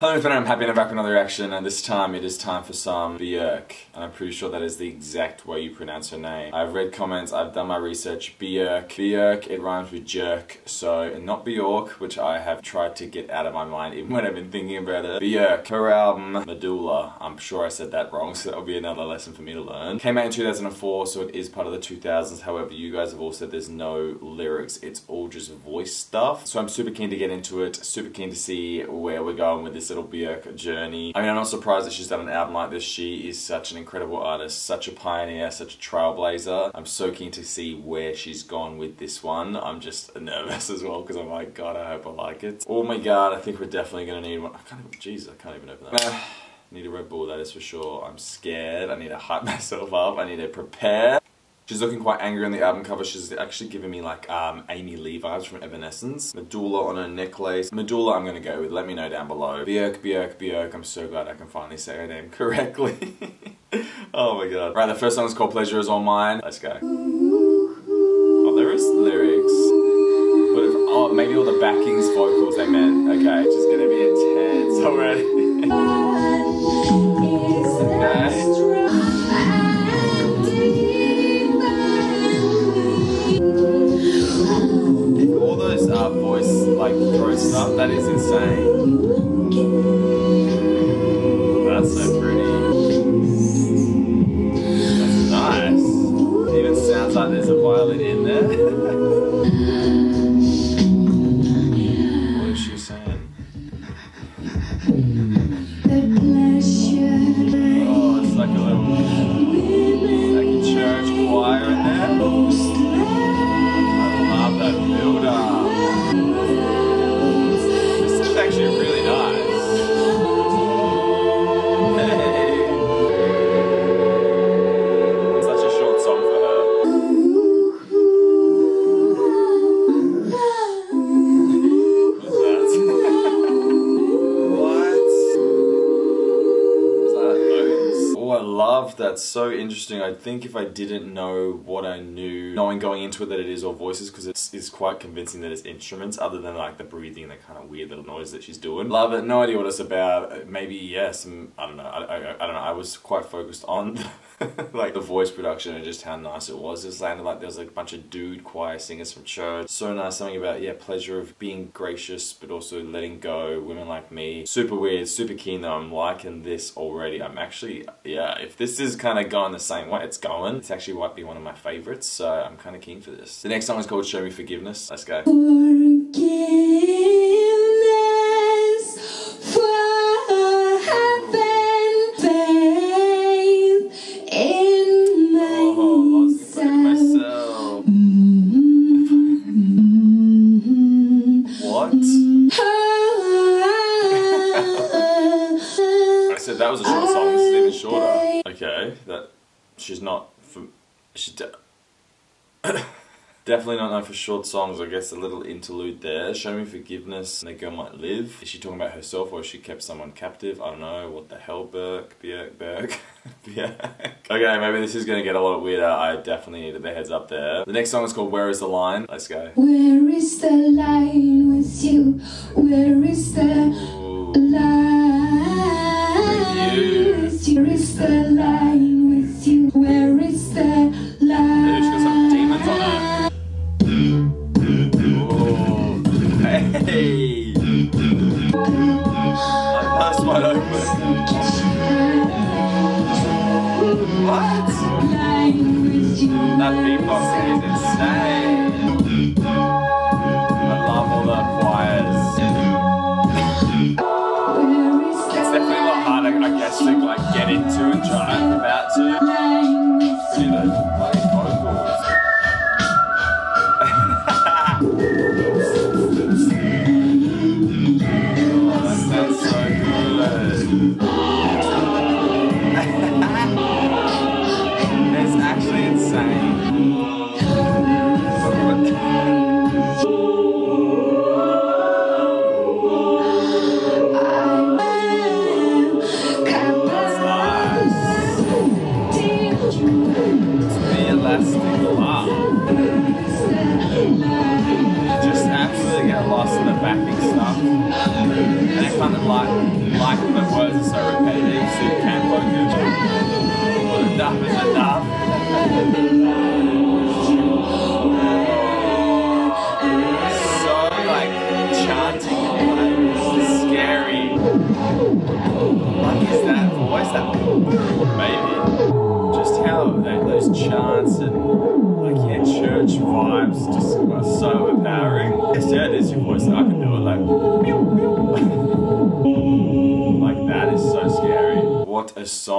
Hello everyone, I'm happy to back another reaction and this time it is time for some Björk and I'm pretty sure that is the exact way you pronounce her name. I've read comments, I've done my research, Björk. Björk, it rhymes with jerk, so not Bjork, which I have tried to get out of my mind even when I've been thinking about it. Björk, her album Medulla, I'm sure I said that wrong so that'll be another lesson for me to learn. Came out in 2004 so it is part of the 2000s, however you guys have all said there's no lyrics, it's all just voice stuff. So I'm super keen to get into it, super keen to see where we're going with this little a journey. I mean, I'm not surprised that she's done an album like this. She is such an incredible artist, such a pioneer, such a trailblazer. I'm so keen to see where she's gone with this one. I'm just nervous as well because I'm like, God, I hope I like it. Oh my God, I think we're definitely gonna need one. I can't even, jeez, I can't even open that. need a Red Bull, that is for sure. I'm scared. I need to hype myself up. I need to prepare. She's looking quite angry on the album cover. She's actually giving me like um, Amy Lee vibes from Evanescence. Medulla on her necklace. Medulla I'm gonna go with. Let me know down below. Björk, Björk, Björk. I'm so glad I can finally say her name correctly. oh my god. Right, the first song is called Pleasure Is All Mine. Let's go. Oh, there is lyrics. But if, oh, maybe all the backings vocals they meant. Okay, just gonna be intense already. Stuff. That is insane. That's so pretty. That's nice. It even sounds like there's a violin love that. So interesting. I think if I didn't know what I knew, knowing going into it that it is all voices, because it's, it's quite convincing that it's instruments, other than like the breathing, the kind of weird little noise that she's doing. Love it. No idea what it's about. Maybe yes. I don't know. I, I, I don't know. I was quite focused on like the voice production and just how nice it was. It sounded like there was like a bunch of dude choir singers from church. So nice. Something about yeah, pleasure of being gracious, but also letting go. Women like me. Super weird. Super keen though. I'm liking this already. I'm actually yeah. If this is kind of the same way it's going, it's actually might be one of my favorites. So I'm kind of keen for this. The next song is called Show Me Forgiveness. Let's go. that She de definitely not known for short songs. I guess a little interlude there. Show me forgiveness, and the girl might live. Is she talking about herself, or she kept someone captive? I don't know. What the hell, Burke, Björk, Burke, Björk. Okay, maybe this is gonna get a lot weirder. I definitely needed the heads up there. The next song is called "Where Is the Line." Let's go. Where is the line with you? Where is the Ooh. line? Where is the line chants and like yeah, church vibes just are so empowering. Yeah, is your voice. I can do it like like that is so scary. What a song!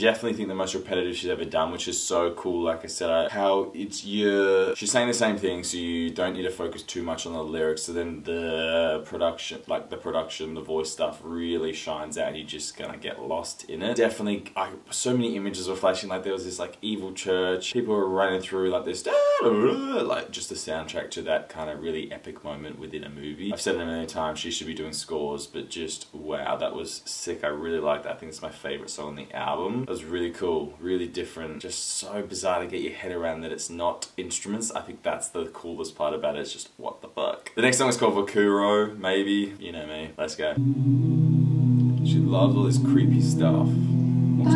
Definitely think the most repetitive she's ever done, which is so cool. Like I said, I, how it's your she's saying the same thing, so you don't need to focus too much on the lyrics. So then the production, like the production, the voice stuff, really shines out. You're just gonna get lost in it. Definitely, I, so many images were flashing. Like there was this like evil church. People were running through like this, like just the soundtrack to that kind of really epic moment within a movie. I've said it a million times. She should be doing scores, but just wow, that was sick. I really like that. I think it's my favorite song on the album. Was really cool, really different. Just so bizarre to get your head around that it's not instruments. I think that's the coolest part about it. It's just what the fuck. The next song is called Vökuró, maybe. You know me. Let's go. She loves all this creepy stuff. Remember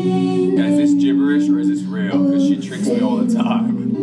Is this gibberish or is this real? Because she tricks me all the time.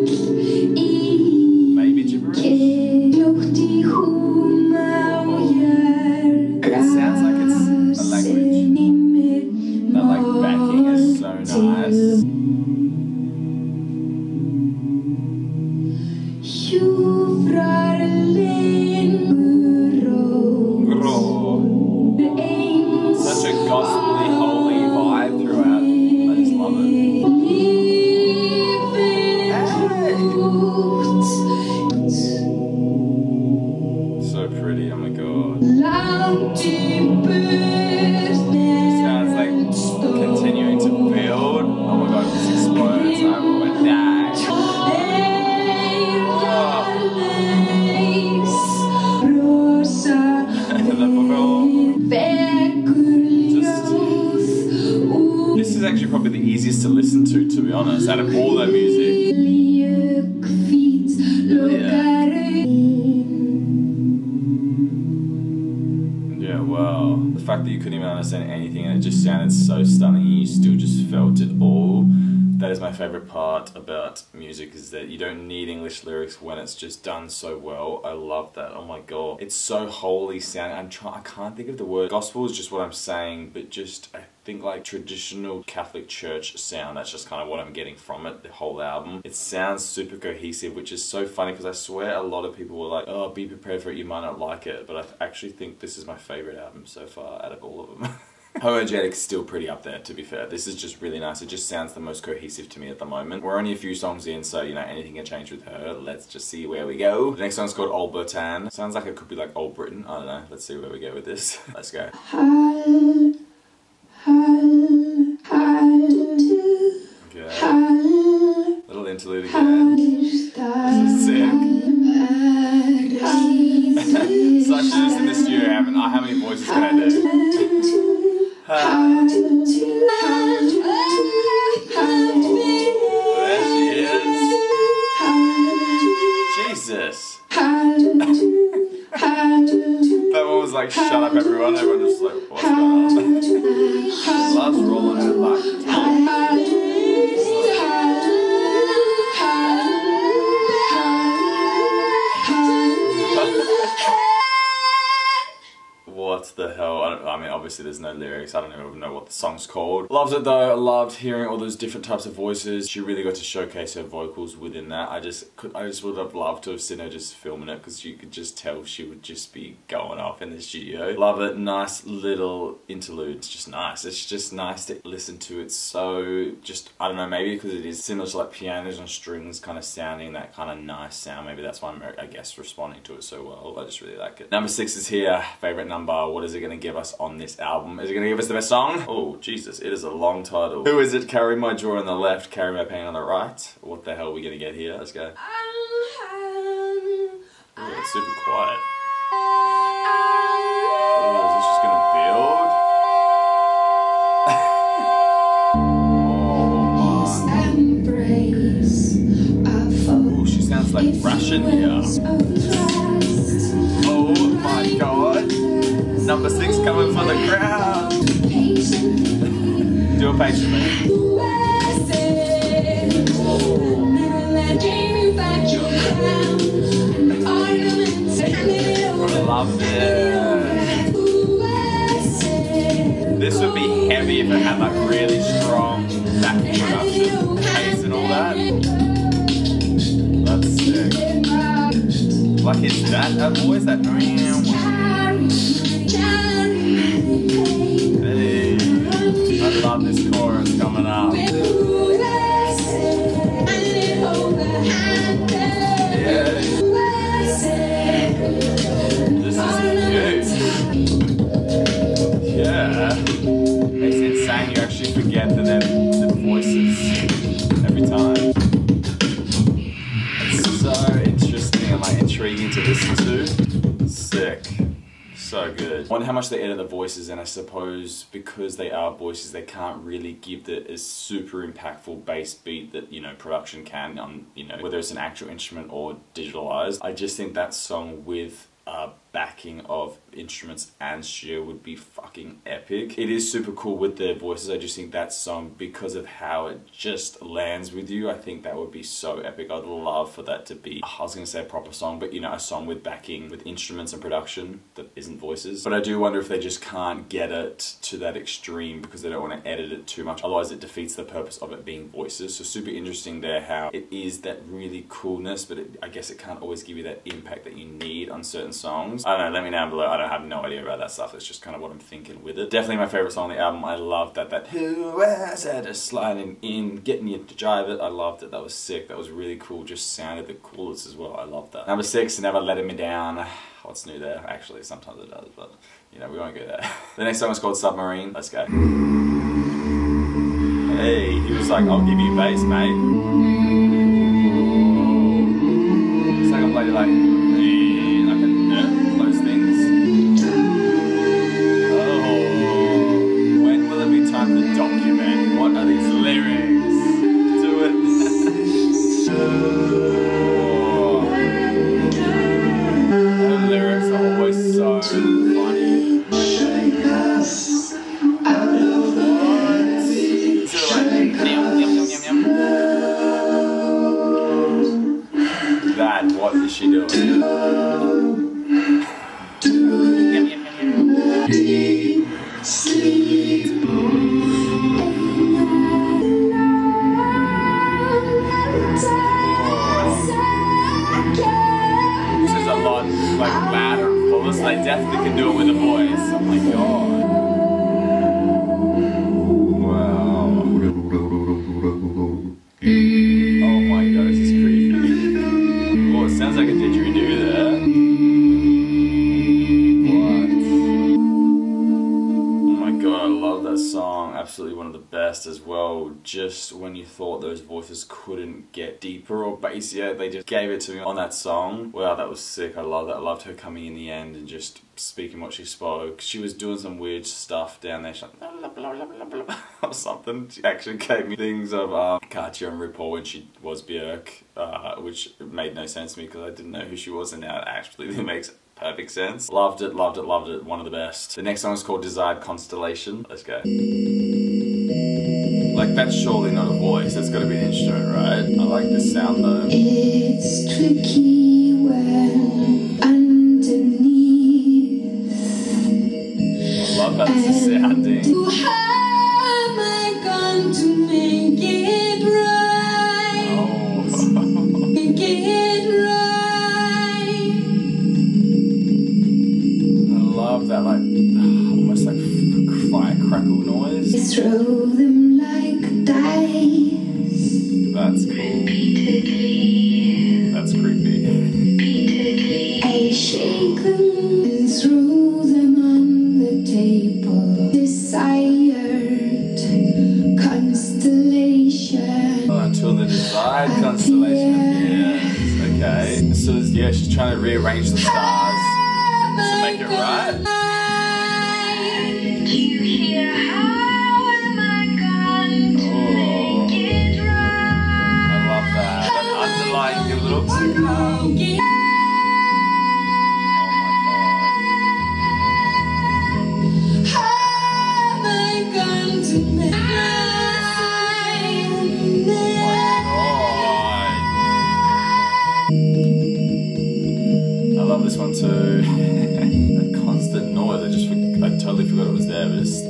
You still just felt it all. That is my favorite part about music is that you don't need English lyrics when it's just done so well. I love that. Oh my god. It's so holy sounding. I'm trying I can't think of the word. Gospel is just what I'm saying, but just I think like traditional Catholic church sound. That's just kind of what I'm getting from it, the whole album. It sounds super cohesive, which is so funny because I swear a lot of people were like, oh, be prepared for it, you might not like it. But I actually think this is my favorite album so far out of all of them. Homogenic's still pretty up there, to be fair. This is just really nice. It just sounds the most cohesive to me at the moment. We're only a few songs in, so, you know, anything can change with her. Let's just see where we go. The next song's called Old Britain. Sounds like it could be like Old Britain. I don't know. Let's see where we go with this. Let's go. Okay. Little interlude again. Though. All those different types of voices. She really got to showcase her vocals within that. I just could, I just would have loved to have seen her just filming it because you could just tell she would just be going off in the studio. Love it. Nice little interlude. It's just nice. It's just nice to listen to. It's so just, I don't know, maybe because it is similar to like pianos and strings kind of sounding, that kind of nice sound. Maybe that's why I'm, I guess, responding to it so well. I just really like it. Number six is here. Favorite number. What is it going to give us on this album? Is it going to give us the best song? Oh, Jesus. It is a long title. Who is it? Carry my joy on the left, carry my pain on the right. What the hell are we to get here? Let's go. Ooh, it's super quiet. Oh, is this just to build? oh, she sounds like Russian here. Oh my god. Number six coming for the crowd. Do a it patiently. Heavy if it had like really strong backing production, bass and all that. That's sick. Like is that a voice that intriguing to listen to. Sick. So good. I wonder how much they edit the voices, and I suppose because they are voices, they can't really give the super impactful bass beat that you know production can on you know whether it's an actual instrument or digitalized. I just think that song with uh, backing of instruments and studio would be fucking epic. It is super cool with their voices. I just think that song, because of how it just lands with you, I think that would be so epic. I'd love for that to be, I was gonna say a proper song, but you know, a song with backing, with instruments and production that isn't voices. But I do wonder if they just can't get it to that extreme because they don't want to edit it too much. Otherwise, it defeats the purpose of it being voices. So super interesting there how it is that really coolness, but it, I guess it can't always give you that impact that you need on certain songs. I don't know, let me know down below. I don't have no idea about that stuff. It's just kind of what I'm thinking with it. Definitely my favorite song on the album. I love that that who has had a sliding in, getting you to drive it. I loved it. That was sick. That was really cool. Just sounded the coolest as well. I love that. Number six, Never Letting Me Down. What's new there? Actually, sometimes it does, but you know, we won't go there. The next song is called Submarine. Let's go. Hey, he was like, I'll give you bass, mate. She doing? Get deeper or bassier, they just gave it to me on that song. Wow, that was sick. I love that. I loved her coming in the end and just speaking what she spoke. She was doing some weird stuff down there. She's like, blah, blah, blah, or something. She actually gave me things of um, Katya and RuPaul when she was Björk, uh, which made no sense to me because I didn't know who she was, and now it actually makes perfect sense. Loved it, loved it, loved it. One of the best. The next song is called Desired Constellation. Let's go. Like, that's surely not a voice, that's gotta be an instrument, right? I like the sound though. It's tricky when underneath. Love how this is sounding. How am I going to make it right? Oh. Make it right. I love that, like, almost like fire crackle noise. Throw them like dice. That's cool.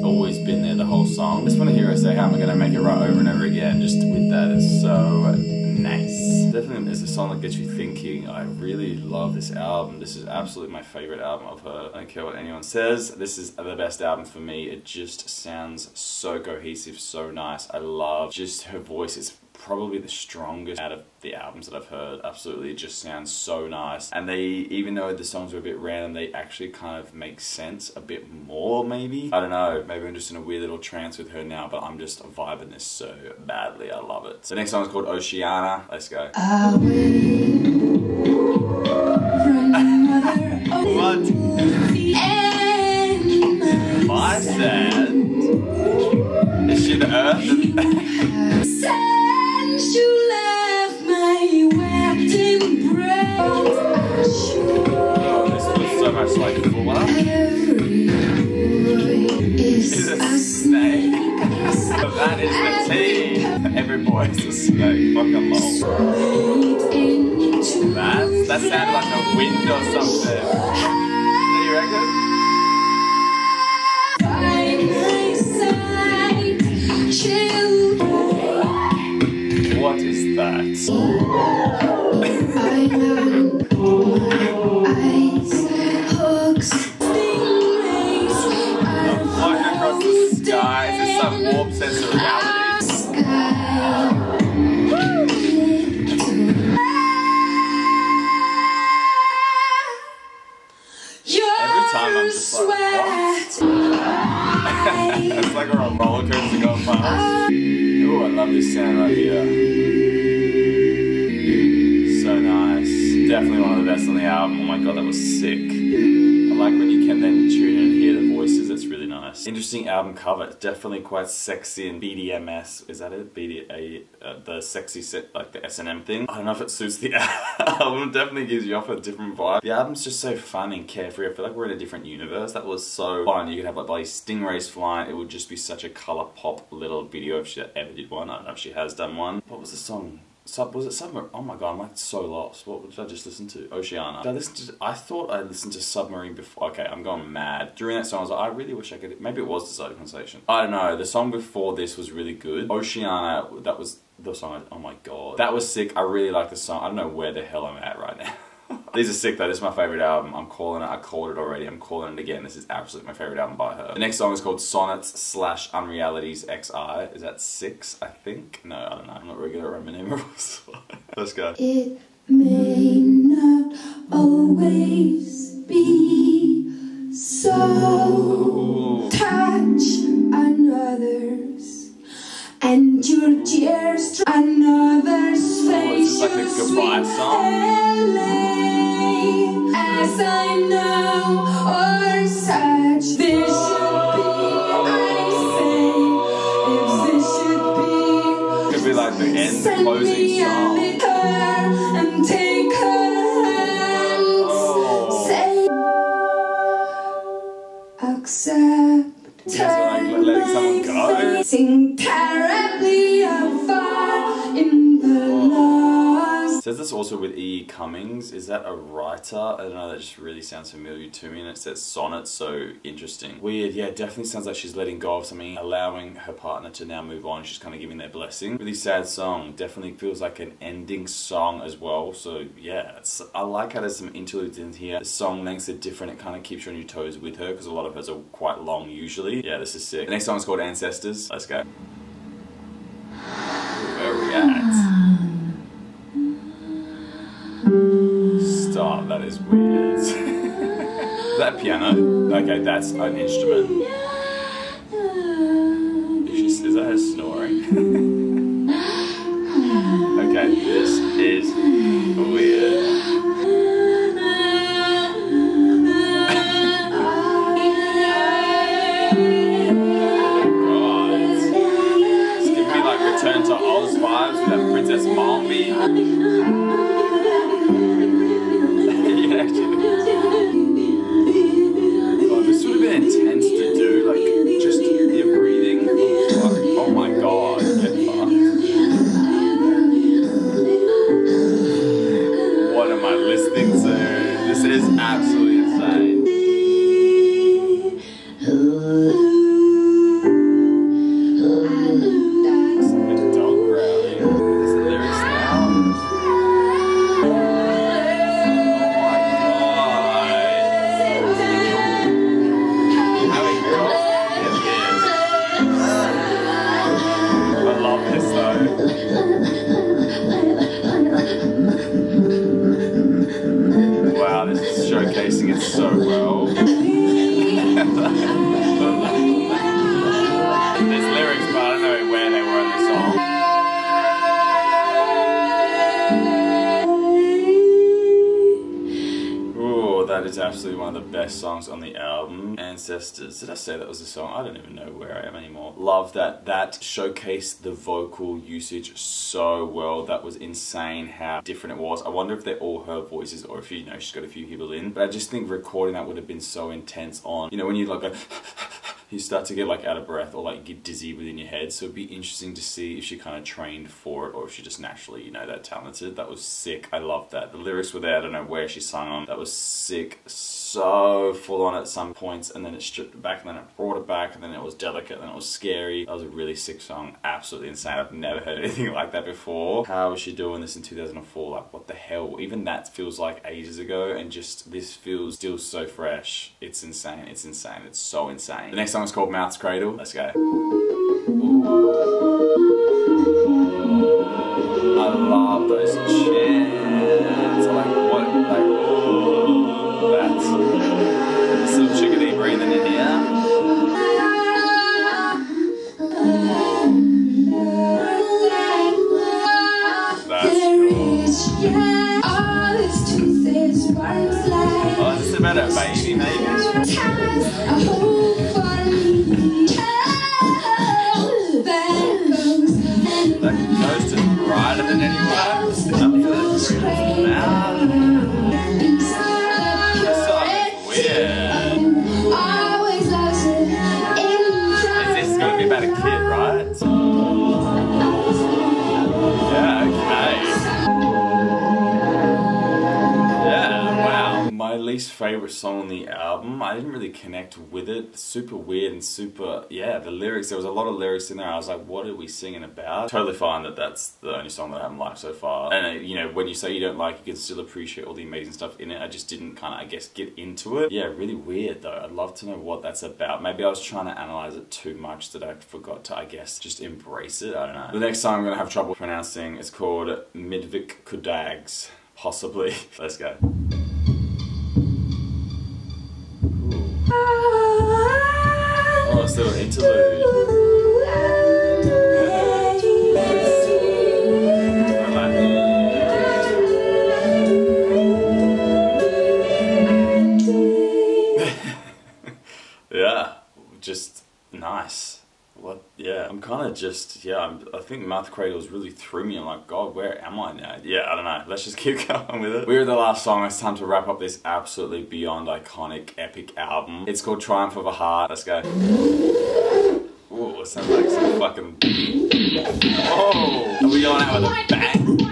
Always been there the whole song. Just want to hear her say, "How am I gonna make it right over and over again?" Just with that, it's so nice. Definitely, is a song that gets you thinking. I really love this album. This is absolutely my favorite album of her. I don't care what anyone says. This is the best album for me. It just sounds so cohesive, so nice. I love just her voice. It's probably the strongest out of the albums that I've heard. Absolutely, it just sounds so nice. And they, even though the songs are a bit random, they actually kind of make sense a bit more, maybe. I don't know, maybe I'm just in a weird little trance with her now, but I'm just vibing this so badly. I love it. The next song is called Oceana. Let's go. I will from another What? sand? Is she the earth? much like Fuller. every boy Is is a snake? That is the tea. Every boy's a snake. Fucking lol. Made That, that sounded like a wind or something. Do you reckon? by my side, children. What is that? Warp sense of reality? Every time I'm just like, what? it's like we're on roller coaster going past. Ooh, I love this sound right here. So nice. Definitely one of the best on the album. Oh my god, that was sick. I like when you can then nice. Interesting album cover. Definitely quite sexy and BDMS. Is that it? BD, uh, the sexy set, like the S&M thing. I don't know if it suits the album. Definitely gives you off a different vibe. The album's just so fun and carefree. I feel like we're in a different universe. That was so fun. You could have like bloody stingrays flying. It would just be such a color pop little video if she ever did one. I don't know if she has done one. What was the song? Sub was it Submarine? Oh my god, I'm like so lost. What did I just listen to? Oceana. Did I listen to? I thought I listened to Submarine before. Okay, I'm going mad. During that song, I was like, I really wish I could. Maybe it was Decided Conversation. I don't know. The song before this was really good. Oceana. That was the song. Oh my god, that was sick. I really like the song. I don't know where the hell I'm at right now. These are sick though. This is my favorite album. I'm calling it. I called it already. I'm calling it again. This is absolutely my favorite album by her. The next song is called Sonnets slash Unrealities XI. Is that six? I think. No, I don't know. I'm not really good at Roman numerals. Let's go. It may not always be so. Ooh. Touch another's, and your tears another's face. Oh, it's like a goodbye song. LA. As I know, or such this should be. I say, if this should be. Could be like the end closing song. This also with E. E. Cummings. Is that a writer? I don't know. That just really sounds familiar to me. And it says sonnet, so interesting. Weird. Yeah, definitely sounds like she's letting go of something, allowing her partner to now move on. She's kind of giving their blessing. Really sad song. Definitely feels like an ending song as well. So yeah, it's, I like how there's some interludes in here. The song lengths are different. It kind of keeps you on your toes with her because a lot of hers are quite long usually. Yeah, this is sick. The next song is called Ancestors. Let's go. Is weird. that piano? Okay, that's an instrument. Is, she, is that her snoring? listening to? This is absolutely say that was a song? I don't even know where I am anymore. Love that. That showcased the vocal usage so well. That was insane how different it was. I wonder if they're all her voices or if you know she's got a few people in. But I just think recording that would have been so intense on, you know, when you like go you start to get like out of breath or like get dizzy within your head. So it'd be interesting to see if she kind of trained for it or if she just naturally, you know, that talented. That was sick. I loved that. The lyrics were there. I don't know where she sung on. That was sick. So full on at some points and then it stripped it back and then it brought it back and then it was delicate and then it was scary. That was a really sick song. Absolutely insane. I've never heard anything like that before. How is she doing this in 2004? Like what the hell? Even that feels like ages ago and just this feels still so fresh. It's insane. It's insane. It's so insane. The next is called Mouth's Cradle. Let's go. I My least favorite song on the album, I didn't really connect with it. Super weird and super, yeah, the lyrics, there was a lot of lyrics in there. I was like, what are we singing about? Totally fine that that's the only song that I haven't liked so far. And, uh, you know, when you say you don't like you can still appreciate all the amazing stuff in it. I just didn't kind of, I guess, get into it. Yeah, really weird though. I'd love to know what that's about. Maybe I was trying to analyze it too much that I forgot to, I guess, just embrace it. I don't know. The next song I'm to have trouble pronouncing is called Midvik Kudags. Possibly. Let's go. It's little interlude. Like. Yeah, just nice. What? Yeah, I'm kind of just yeah. I'm, I think Math Cradles really threw me. I'm like, God, where am I now? Yeah, I don't know. Let's just keep going with it. We're the last song. It's time to wrap up this absolutely beyond iconic, epic album. It's called Triumph of a Heart. Let's go. Ooh, it sounds like some fucking. Oh, are we going out with a bang?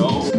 Have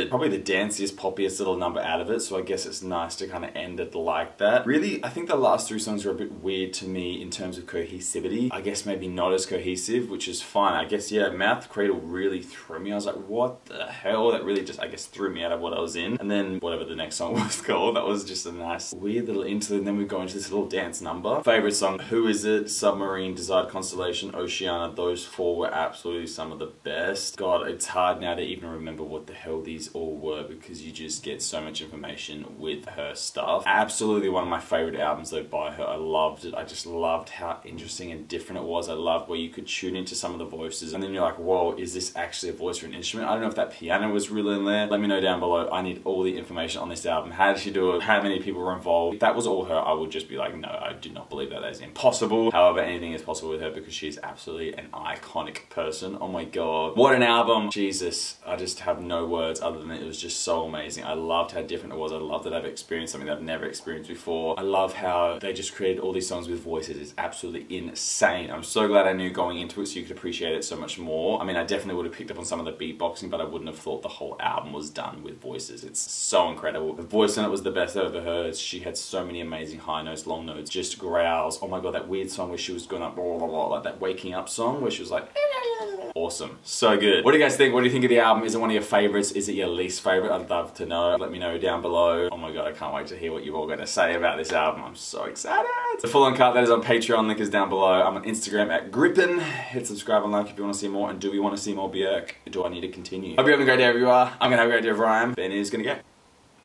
it. Probably the danciest, poppiest little number out of it, so I guess it's nice to kind of end it like that. Really, I think the last three songs are a bit weird to me in terms of cohesivity. I guess maybe not as cohesive, which is fine. I guess, yeah, Mouth Cradle really threw me. I was like, what the hell? That really just, I guess, threw me out of what I was in. And then whatever the next song was called, that was just a nice, weird little interlude. And then we go into this little dance number. Favorite song, Who Is It? Submarine, Desired Constellation, Oceana. Those four were absolutely some of the best. God, it's hard now to even remember what the hell these all were because you just get so much information with her stuff. Absolutely one of my favorite albums though by her. I loved it. I just loved how interesting and different it was. I loved where you could tune into some of the voices and then you're like, whoa, is this actually a voice for an instrument? I don't know if that piano was really in there. Let me know down below. I need all the information on this album. How did she do it? How many people were involved? If that was all her, I would just be like, no, I do not believe that. That is impossible. However, anything is possible with her because she's absolutely an iconic person. Oh my god. What an album. Jesus. I just have no words other than it was just so amazing. I loved how different it was. I loved that I've experienced something that I've never experienced before. I love how they just created all these songs with voices. It's absolutely insane. I'm so glad I knew going into it so you could appreciate it so much more. I mean, I definitely would have picked up on some of the beatboxing, but I wouldn't have thought the whole album was done with voices. It's so incredible. The voice in it was the best I've ever heard. She had so many amazing high notes, long notes, just growls. Oh my god, that weird song where she was going up, blah, blah, blah, like that waking up song where she was like, Awesome. So good. What do you guys think? What do you think of the album? Is it one of your favorites? Is it your least favorite? I'd love to know. Let me know down below. Oh my god, I can't wait to hear what you're all going to say about this album. I'm so excited. The full on cut that is on Patreon. Link is down below. I'm on Instagram at Gripping. Hit subscribe and like if you want to see more. And do we want to see more Björk? Do I need to continue? Hope you're having a great day wherever you are. I'm going to have a great day of rhyme. Ben is going to go.